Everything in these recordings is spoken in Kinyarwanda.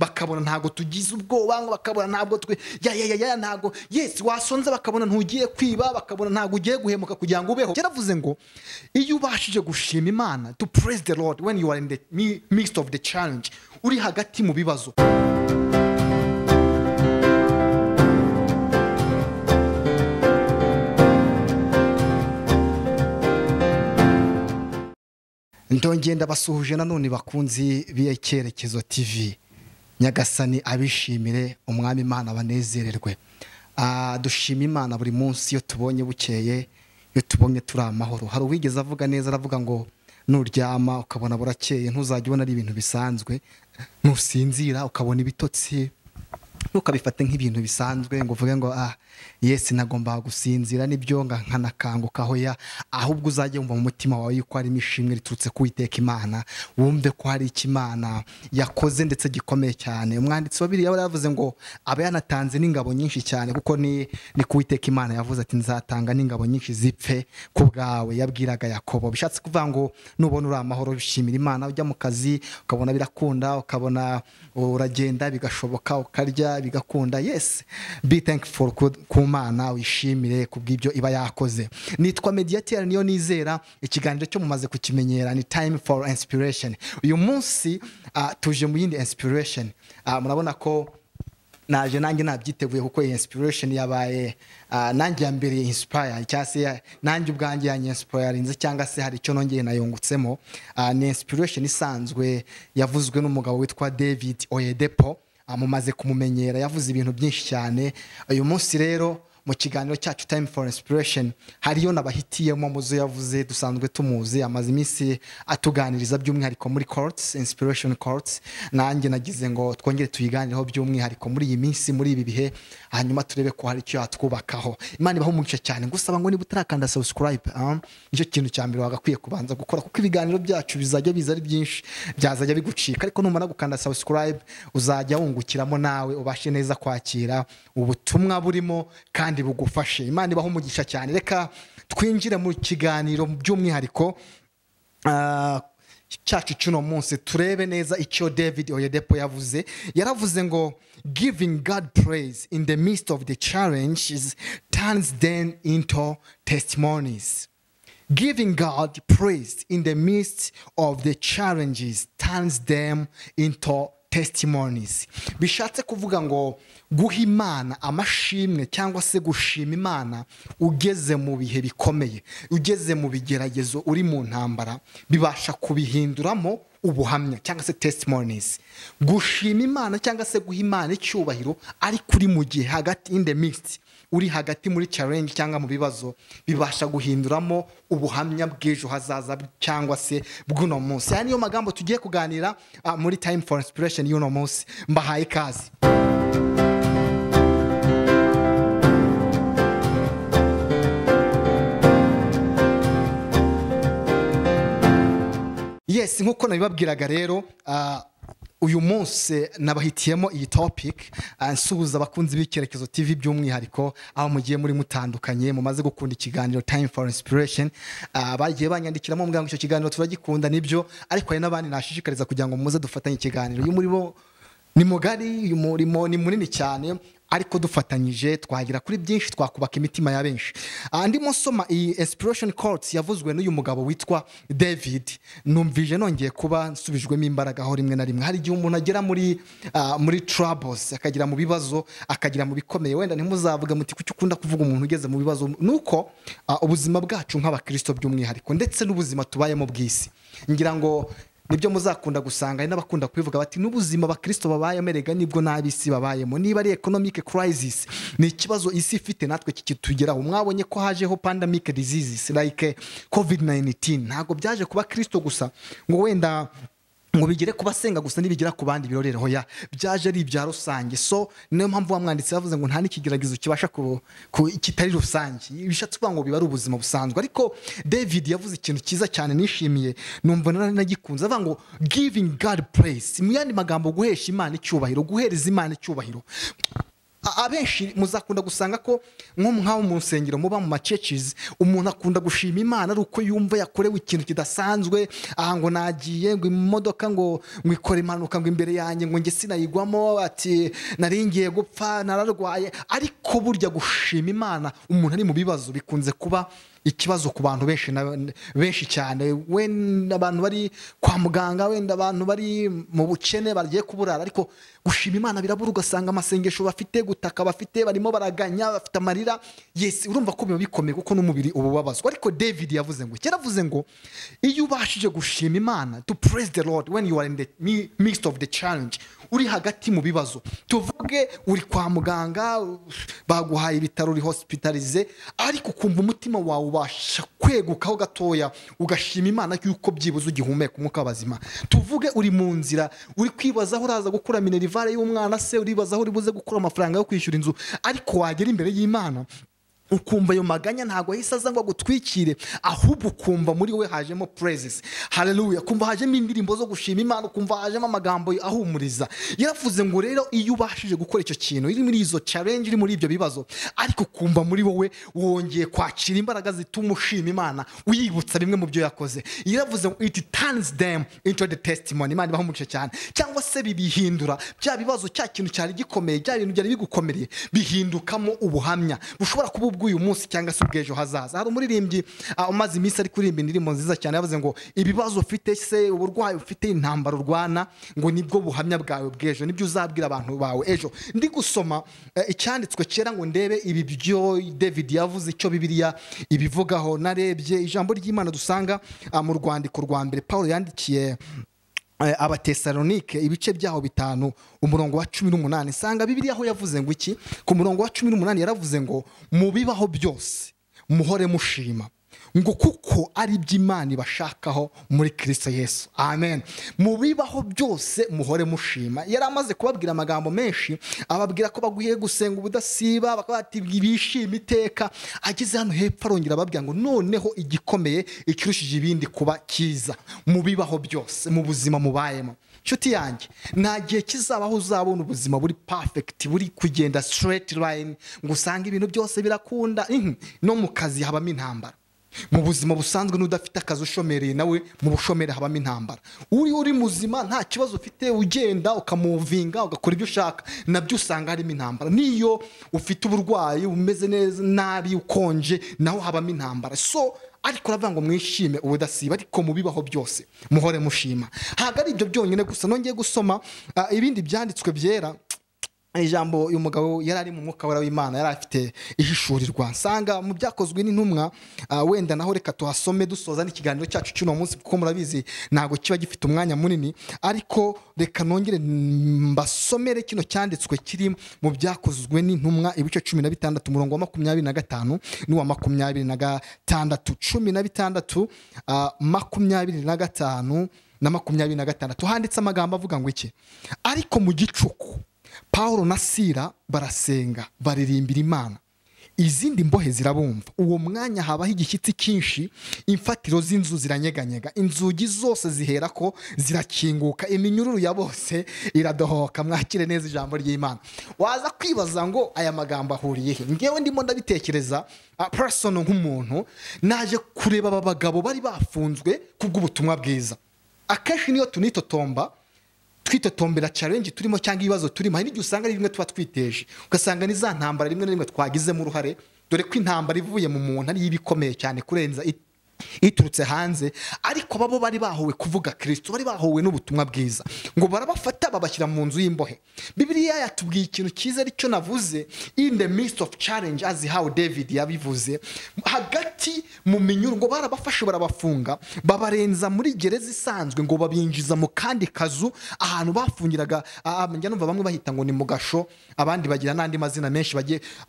bakabona ntabwo tugize ubwoba bakabona ntabwo twe ya ya ya ntabwo yes wasonze bakabona ntugiye kwiba bakabona ntabwo ugiye guhemuka kugira ngo ubeho. Yaravuze ngo iyo ubashije gushima imana to praise the lord when you are in the mi- midst of the challenge uri hagati mu bibazo. Ndongera ndabasuhuje nanone bakunzi b'icyerekezo tv nyagasani abishimire umwami imana banezererwe. Ah, dushima imana buri munsi iyo tubonye bukeye iyo tubonye turi amahoro. Hari uwigeze avuga neza aravuga ngo nuryama ukabona burakeye ntuzajya ubona ari ibintu bisanzwe nusinzira ukabona ibitotsi. Ntukabifate nk'ibintu bisanzwe ngo uvuge ngo ah yesi nagomba gusinzira. Nibyo nkanakanguka aho ya ahubwo uzajya wumva mu mutima wawe yuko harimo ishimwe riturutse ku Uwiteka imana. Wumve ko hari icyo imana yakoze ndetse gikomeye cyane. Umwanditsi wa biriya yari yavuze ngo aba yanatanze n'ingabo nyinshi cyane kuko ni ni ku Uwiteka imana yavuze ati nzatanga n'ingabo nyinshi zipfe ku bwawe yabwiraga yakobo. Bishatse kuvuga ngo nubona uri amahoro bishimira imana ujya mu kazi ukabona birakunda ukabona uragenda bigashoboka ukarya bigakunda yes be thankful ku- mana wishimire ku bw'ibyo iba yakoze. Nitwa mediateur niyo nizera ikiganiro cyo mumaze kukimenyera ni time for inspiration. Uyu munsi ah, tuje mu yindi inspiration. Ah, murabona ko naje nanjye nabyiteguye kuko iyi inspiration yabaye ah, nanjye ya mbere inspire. Cyangwa se nanjye ubwanjye yanyinsparinze cyangwa se hari icyo nongeye nayungutsemo. Ni inspiration isanzwe yavuzwe n'umugabo witwa david oyedepo. Mumaze kumumenyera yavuze ibintu byinshi cyane. Uyu munsi rero mu kiganiro cyacu time for inspiration hariyo nabahitiyemo mu zo yavuze dusanzwe tumuzi amaze iminsi atuganiriza by'umwihariko muri courts inspiration courts. Nanjye nagize ngo twongere tuyiganireho by'umwihariko muri iyi minsi muri ibi bihe hanyuma turebe ko hari icyo yatwubakaho. Imana ibaho umugisha cyane. Gusaba ngo niba utarakanda subscribe ah, ni cyo kintu cya mbere wagakwiye kubanza gukora kuko ibiganiro byacu bizajya biza ari byinshi byazajya bigucika. Ariko numara gukanda subscribe uzajya wungukiramo nawe ubashe neza kwakira ubutumwa burimo kandi bugufashe. Imana ibaho umugisha cyane. Reka twinjire mu kiganiro by'umwihariko ah, cyacu cy'uno munsi. Turebe neza icyo david oyedepo yavuze. Yaravuze ngo giving god praise in the midst of the challenges turns them into testimonies. Giving God praise in the midst of the challenges turns them into testimonies. Bishatse kuvuga ngo guha Imana amashimwe cyangwa se gushima Imana ugeze mu bihe bikomeye, ugeze mu bigeragezo uri mu ntambara, bibasha kubihinduramo ubuhamya cyangwa se testimonies. Gushima Imana cyangwa se guha Imana icyubahiro ariko uri mu gihe hagati in the midst uri hagati muri challenge cyangwa mu bibazo bibasha guhinduramo ubuhamya bw'ejo hazaza cyangwa se bw'uno munsi. Aya niyo magambo tugiye kuganira ah, muri time for inspiration y'uno munsi. Mbahaye ikaze. Yes nk'uko nabibabwiraga rero ah, uyu munsi nabahitiyemo iyi topic ah, nsuhuza abakunzi b'icyerekezo tv by'umwihariko aho mugiye muri mutandukanye mumaze gukunda ikiganiro time for inspiration. Ah, bagiye banyandikiramo mbwira ngo icyo kiganiro turagikunda ni byo ariko hari n'abandi nashishikariza kugira ngo muze dufatanye ikiganiro. Uyu muri bo ni mugari uyu murimo ni munini cyane. Ariko dufatanyije twagera kuri byinshi twakubaka imitima ya benshi. Ah, ndimo nsoma iyi inspiration courts yavuzwe n'uyu mugabo witwa david. Numvije nongeye kuba nsubijwemo imbaraga aho rimwe na rimwe. Hari igihe umuntu agera muri ah, muri troubles akagera mu bibazo akagera mu bikomeye. Wenda ntimuzavuge muti kuki ukunda kuvuga umuntu ugeze mu bibazo? Nuko ah, ubuzima bwacu nk'abakristo by'umwihariko ndetse n'ubuzima tubayemo bw'isi. Ngira ngo ni byo muzakunda gusanga hari n'abakunda kubivuga bati n'ubuzima abakristo babayemo erega ni bwo n'ab'isi babayemo. Niba ari economic crisis ni ikibazo isi ifite natwe kikitugeraho. Mwabonye ko hajeho pandemic diseases like covid 19 ntabwo byaje kuba kristo gusa ngo wenda ngo bigere ku basenga gusa nibigera ku bandi birorero hoya byaje ari ibya rusange. So niyo mpamvu wa mwanditsi yavuze ngo nta n'ikigeragezo kibasha kitari rusange. Bishatse kuvuga ngo biba ari ubuzima busanzwe. Ariko david yavuze ikintu cyiza cyane nishimiye. Numva nari nagikunze. Avuga ngo giving god praise. Mu yandi magambo guhesha imana icyubahiro. Guhereza imana icyubahiro. Abenshi muzakunda gusanga ko nko nk'aho mu nsengero muba mu macecizi umuntu akunda gushima imana ari uko yumva yakorewe ikintu kidasanzwe. Aha ngo nagiye ngo imodoka ngo ngo ikore impanuka ngo imbere yanjye ngo njye sinayigwamo ati nari ngiye gupfa nararwaye. Ariko burya gushima imana umuntu ari mu bibazo bikunze kuba ikibazo ku bantu benshi benshi cyane. Wenda abantu bari kwa muganga wenda abantu bari mu bukene bagiye kuburara ariko gushima imana birabura ugasanga amasengesho bafite gutaka bafite barimo baraganya bafite amarira. Yes urumva ko biba bikomeye kuko n'umubiri uba ubabazwa. Ariko david yavuze ngo yaravuze ngo iyo ubashije gushima imana to praise the lord when you are in the mi- midst of the challenge uri hagati mu bibazo. Tuvuge uri kwa muganga baguhaye ibitaro uri hospitalize ariko ukumva umutima wawe ubasha kwegukaho gatoya ugashima imana yuko byibuze ugihumeka umwuka w'abazima. Tuvuge uri mu nzira uri kwibaza aho uraza gukura minerivare y'umwana se uribaza aho uri buze gukura amafaranga yo kwishyura inzu ariko wagera imbere y'imana ukumva ayo maganya ntabwo ahise aza ngo agutwikire ahubwo ukumva muri we hajemo praises. Haleluya kumva hajemo indirimbo zo gushima imana ukumva hajemo amagambo ahumuriza. Yaravuze ngo rero iyo ubashije gukora icyo kintu iri muri izo challenge iri muri ibyo bibazo ariko ukumva muri wowe wongeye kwakira imbaraga zituma ushima imana uyibutsa bimwe mu byo yakoze. Yaravuze ngo it turns them into the testimony. Imana ibaha umugisha cyane. Cyangwa se bibihindura bya bibazo cya kintu cyari gikomeye bya bintu byari bigukomereye bihindukamo ubuhamya. Bushobora kuba ubw'uyu munsi cyangwa se ubw'ejo hazaza. Hari umuririmbyi ah, umaze iminsi ari kuririmba indirimbo nziza cyane yavuze ngo ibibazo ufite se uburwayi ufite intambara urwana ngo ni bwo buhamya bwawe bw'ejo ni byo uzabwira abantu bawe ejo. Ndi gusoma eh, icyanditswe cyera ngo ndebe ibi byo david yavuze icyo bibiliya ibivugaho narebye ijambo ry'imana dusanga ah, mu rwandiko rwa mbere paul yandikiye abatesalonike ibice byaho bitanu umurongo wa cumi n'umunani. Nsanga bibiliya aho yavuze ngo iki? Ku murongo wa cumi n'umunani yaravuze ngo mu bibaho byose muhore mushima. Ngo kuko ari iby'imana ibashakaho muri kirisito yesu. Amen. Mu bibaho byose muhore mushima. Yari amaze kubabwira amagambo menshi ababwira ko baguye gusenga ubudasiba bakaba bishima iteka. Ageze hano hepfo arongera ababwira ngo noneho igikomeye ikirushije ibindi kuba cyiza. Mu bibaho byose mu buzima mubayemo. Nshuti yanjye nta gihe kizabaho uzabona ubuzima buri perfect buri kugenda straight line. Ngo usange ibintu byose birakunda. Mhm. no mu kazi habamo intambara. Mu buzima busanzwe n'udafite akazi ushomereye nawe mu bushomeri habamo intambara. Uri uri muzima nta kibazo ufite ugenda ukamuvinga ugakora ibyo ushaka na byo usanga harimo intambara. N'iyo ufite uburwayi umeze neza nabi ukonje naho habamo intambara. So ariko uravuga ngo mwishime ubudasiba ariko mu bibaho byose muhore mushima. Ntabwo ari ibyo byonyine gusa nongeye gusoma ah, ibindi byanditswe byera ijambo uyu mugabo yari ari mu mwuka w'imana yari afite ihishurirwa. Nsanga mu byakozwe n'intumwa ah, wenda naho reka tuhasome dusoza n'ikiganiro cyacu cy'uno munsi kuko murabizi ntabwo kiba gifite umwanya munini. Ariko reka nongere mbasomere kino cyanditswe kiri mu byakozwe n'intumwa ibice cumi na bitandatu umurongo wa makumyabiri na gatanu n'uwa makumyabiri na gatandatu. Cumi na bitandatu ah, makumyabiri na gatanu na makumyabiri na gatandatu. Handitse amagambo avuga ngo iki? Ariko mu gicuku Pawulo na sira barasenga baririmbira imana. Izindi mbohe zirabumva. Uwo mwanya habaho igishyitsi cyinshi imfatiro z'inzu ziranyeganyega. Inzugi zose zihera ko zirakinguka iminyururu ya bose iradohoka. Mwakire neza ijambo ry'imana. Waza kwibaza ngo aya magambo ahuriye he? Ngewe ndimo ndabitekereza personal nk'umuntu naje kureba aba bagabo bari bafunzwe kubw'ubutumwa bwiza. Akenshi niyo tunitotomba twitotombera challenge turimo cyangwa ibibazo turimo. Hari n'igihe usanga ari bimwe tuba twiteje. Ugasanga ni za ntambara rimwe na rimwe twagizemo uruhare dore ko intambara ivuye mu muntu ariyo iba ikomeye cyane kurenza iturutse hanze ariko babo bari bahowe kuvuga kirisito bari bahowe n'ubutumwa bwiza. Ngo barabafata babashyira mu nzu y'imbohe. Bibiliya yatubwiye ikintu cyiza ari cyo navuze in the midst of challenge as how david yabivuze. Hagati mu minyururu ngo barabafashe barabafunga babarenza muri gereza isanzwe ngo babinjiza mu kandi kazu ahantu bafungiraga njya numva bamwe bahita ngo ni mu gasho abandi bagira n'andi mazina menshi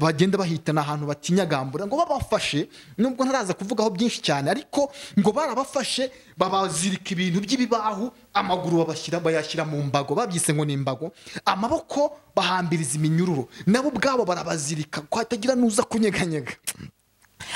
bagenda bahitana ahantu batinyagambura ngo babafashe nubwo ntaraza kuvugaho byinshi cyane ariko ngo barabafashe babazirika ibintu by'ibibahu amaguru babashyira bayashyira mu mbago. Babyise ngo ni imbago amaboko bahambiriza iminyururu. Nabo ubwabo barabazirika. Ko hatagira n'uza kunyeganyega.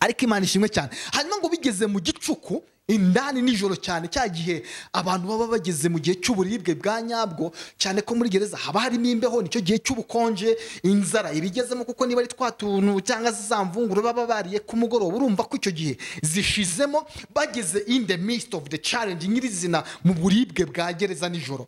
Ariko imana ishimwe cyane. Hanyuma ngo bigeze mu gicuku indani nijoro cyane cya gihe abantu baba bageze mu gihe cy'uburibwe bwa nyabwo cyane ko muri gereza haba harimo imbeho ni cyo gihe cy'ubukonje inzara ibigezemo kuko niba ari twa tuntu cyangwa se za mvunguru baba bariye ku mugoroba urumva ko icyo gihe zishizemo bageze in the midst of the challenge nyirizina mu buribwe bwa gereza nijoro.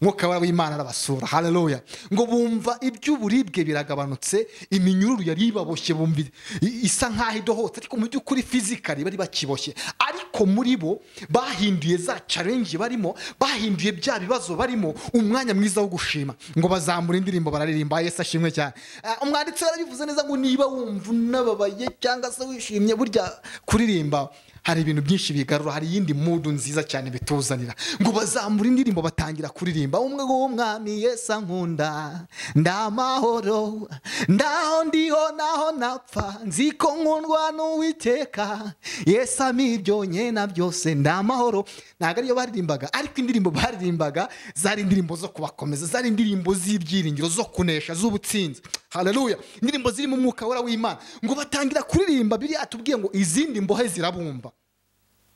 Mwuka w'imana arabasura. Haleluya ngo bumva iby'uburibwe biragabanutse iminyururu yari ibaboshye bumva isa nk'aho idohotse. Ariko mu by'ukuri fizikari bari bakiboshye. Ariko muri bo bahinduye za challenge barimo bahinduye bya bibazo barimo umwanya mwiza wo gushima. Ngo bazamura indirimbo bararirimba. Yesu ashimwe cyane. Ah, umwanditsi yarabivuze neza ngo niba wumva unababaye cyangwa se wishimye burya kuririmba hari ibintu byinshi bigarura hari iyindi mudu nziza cyane bituzanira. Ngo bazamura indirimbo batangira kuririmba. Umwe w'umwami yesu ankunda ndamahoro ndaho ndiho naho napfa. Nzi ko nkundwa n'uwiteka yesu amibyo na byose ndamahoro. Ntabwo ariyo baririmbaga. Ariko indirimbo baririmbaga zari indirimbo zo kubakomeza zari indirimbo z'ibyiringiro zo kunesha z'ubutsinzi. Haleluya indirimbo zirimo umwuka wera w'imana. Ngo batangira kuririmba biriya tubwiye ngo izindi mbohe zirabumva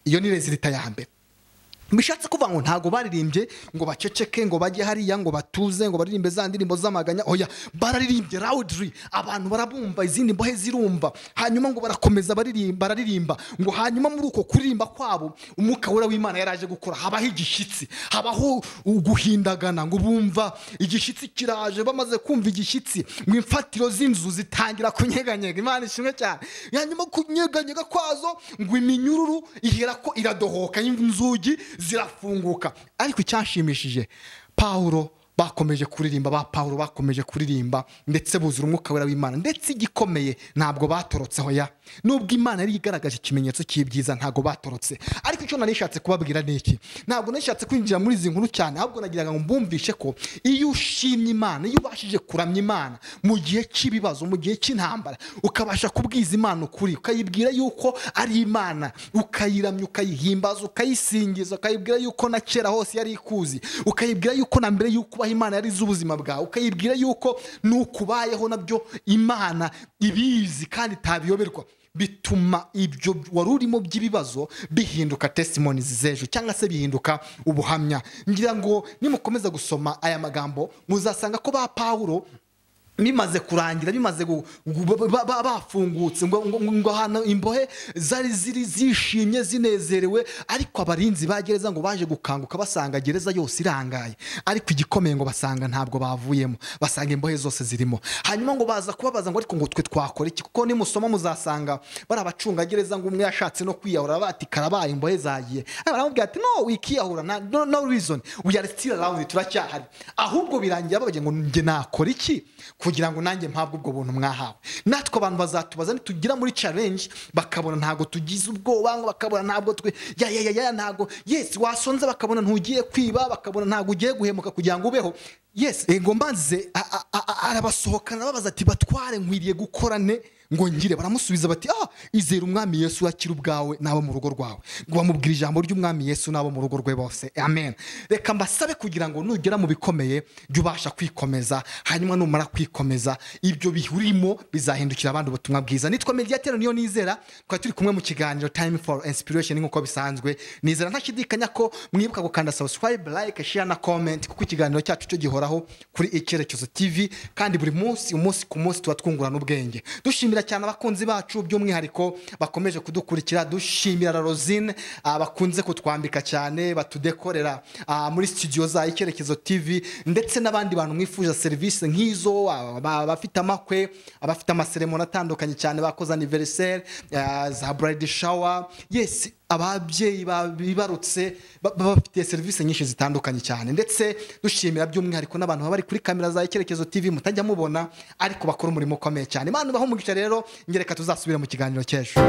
iyo ni rezilita ya mbere. Bishatse kuvuga ngo ntabwo baririmbye ngo baceceke ngo bajye hariya ngo batuze ngo baririmbe za ndirimbo z'amaganya. Oya bararirimbye rawudiri abantu barabumva izindi mbohe zirumva. Hanyuma ngo barakomeza bararirimba. Ngo hanyuma muri uko kuririmba kwabo umwuka wera w'imana yari aje gukora. Habaho igishyitsi habaho guhindagana ngo bumva igishyitsi kiraje bamaze kumva igishyitsi ngo imfatiro z'inzu zitangira kunyeganyega. Imana ishimwe cyane. Hanyuma kunyeganyega kwazo ngo iminyururu ihera ko iradohoka. Inzugi zirafunguka. Ariko icyashimishije pawulo bakomeje kuririmba ba pawulo bakomeje kuririmba ndetse buzura umwuka wera w'imana. Ndetse igikomeye ntabwo batorotseho ya. Nubwo imana yari igaragaje ikimenyetso cy'ibyiza ntabwo batorotse. Ariko icyo nari nishatse kubabwira ni iki? Ntabwo nishatse kwinjira muri izi nkuru cyane ahubwo nagiraga ngo mbumvishe ko iyo ushimye imana iyo ubashije kuramya imana mu gihe cy'ibibazo mu gihe cy'intambara ukabasha kubwiza imana ukuri. Ukayibwira yuko ari imana. Ukayiramya ukayihimbaza ukayisingiza ukayibwira yuko na kera hose yari ikuzi. Ukayibwira yuko na mbere yuko ubaho imana yari izi ubuzima bwawe ukayibwira yuko nukubayeho na byo imana ibizi kandi itabiyoberwa. Bituma ibyo wari urimo by'ibibazo bihinduka testimonies z'ejo cyangwa se bihinduka ubuhamya. Ngira ngo nimukomeza gusoma aya magambo muzasanga ko ba pawulo bimaze kurangira bimaze gu- gu- ba- ba- bafungutse. Ngo ahantu imbohe zari ziri zishimye zinezerewe ariko abarinzi ba gereza ngo baje gukanguka basanga gereza yose irangaye. Ariko igikomeye ngo basanga ntabwo bavuyemo. Basanga imbohe zose zirimo. Hanyuma ngo baza kubabaza ngo ariko ngo twe twakora iki? Kuko nimusoma muzasanga bari abacungagereza ngo umwe yashatse no kwiyahura bati karabaye imbohe zagiye. Baramubwira ati no wikiyahura no reason. We are still around turacyahari. Ahubwo birangira babagira ngo njye nakora iki? Kugira ngo nanjye mpabwe ubwo buntu mwahawe. Natwe abantu bazatubaza nitugira muri challenge bakabona ntabwo tugize ubwoba bakabona ntabwo twe ya ya ya ntabwo. Yes wasonze bakabona ntugiye kwiba bakabona ntabwo ugiye guhemuka kugira ngo ubeho. Yes. A- a- arabasohokana babaza ati batware nkwiriye gukora ne ngo ngire. Baramusubiza bati ah izera umwami yesu yakira ubwawe n'abo mu rugo rwawe. Ngo bamubwira ijambo ry'umwami yesu n'abo mu rugo rwe bose. Amen. Reka mbasabe kugira ngo nugera mu bikomeye jya ubasha kwikomeza hanyuma numara kwikomeza ibyo bihurimo bizahindukira abandi ubutumwa bwiza. Nitwa mediatero niyo nizera twari turi kumwe mu kiganiro time for inspiration nk'uko bisanzwe. Nizera ntashidikanya ko mwibuka gukanda subscribe like share na comment kuko ikiganiro cyacu cyo gihoraho kuri icyerekezo tv kandi buri munsi umunsi ku munsi tuba twungurana ubwenge. Dushimira cyane abakunzi bacu by'umwihariko bakomeje kudukurikira. Dushimira rosine bakunze kutwambika cyane batudekorera ah, muri studio za icyerekezo tv ndetse n'abandi bantu mwifuza serivisi nk'izo aba- abafite amakwe abafite amaseremoni atandukanye cyane bakoze aniveriseri za burayidi shawa yesi ababyeyi ba- bibarutse ba- baba bafite serivisi nyinshi zitandukanye cyane. Ndetse dushimira by'umwihariko n'abantu baba bari kuri kamera za icyerekezo tv mutajya mubona ariko bakora umurimo ukomeye cyane. Imana ibaho umugisha rero ngereka tuzasubire mu kiganiro cy'ejo.